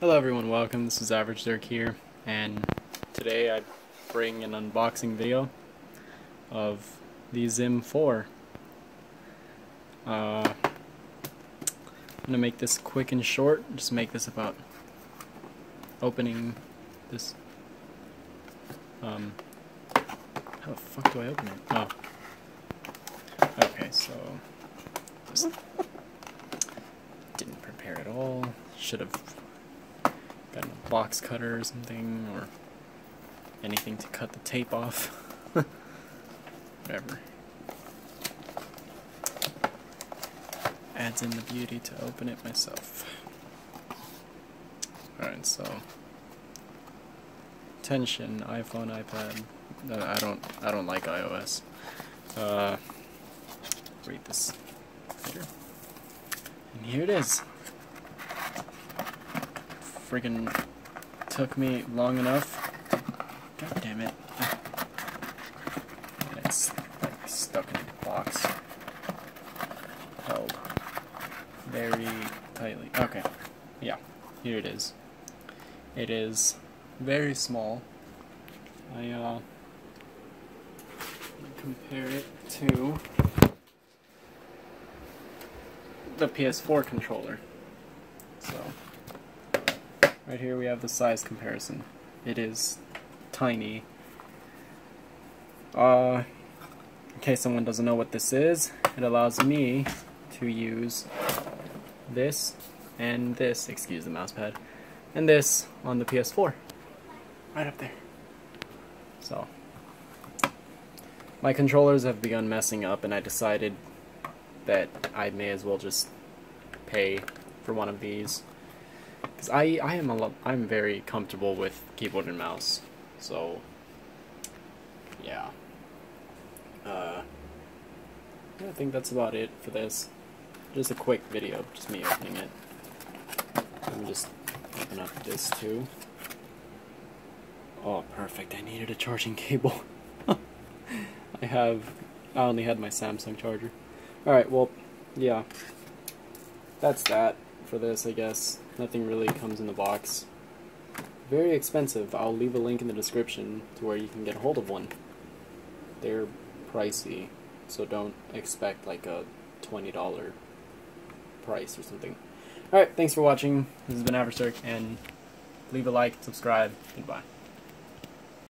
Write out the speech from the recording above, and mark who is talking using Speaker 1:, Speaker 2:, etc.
Speaker 1: Hello everyone, welcome. This is Average Dirk here, and today I bring an unboxing video of the Xim4. Uh, I'm gonna make this quick and short, just make this about opening this, um, how the fuck do I open it? Oh. Okay, so, just didn't prepare at all, should have box cutter or something, or anything to cut the tape off. Whatever. Adds in the beauty to open it myself. Alright, so tension, iPhone, iPad. Uh, I don't I don't like iOS. Uh, read this later. And here it is friggin' took me long enough. God damn it. And it's like stuck in the box. Held very tightly. Okay. Yeah. Here it is. It is very small. I uh compare it to the PS4 controller. So Right here we have the size comparison. It is tiny. Uh, in case someone doesn't know what this is, it allows me to use this and this, excuse the mouse pad, and this on the PS4. Right up there. So, my controllers have begun messing up and I decided that I may as well just pay for one of these because I, I am a lot, I'm very comfortable with keyboard and mouse, so yeah. Uh, I think that's about it for this. Just a quick video, just me opening it. I'm just open up this too. Oh, perfect. I needed a charging cable. I have, I only had my Samsung charger. Alright, well, yeah. That's that for this, I guess. Nothing really comes in the box. Very expensive. I'll leave a link in the description to where you can get a hold of one. They're pricey, so don't expect like a $20 price or something. Alright, thanks for watching. This has been Average Dirk, and leave a like, subscribe, goodbye.